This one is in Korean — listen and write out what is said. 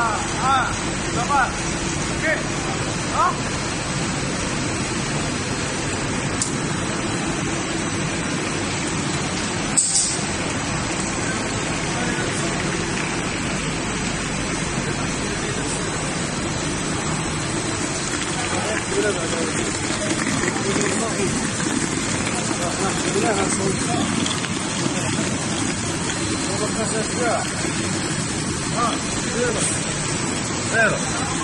하나, 잡아. 오케이. 어? Vamos fazer aqui, ó. Ó, beleza. Zero.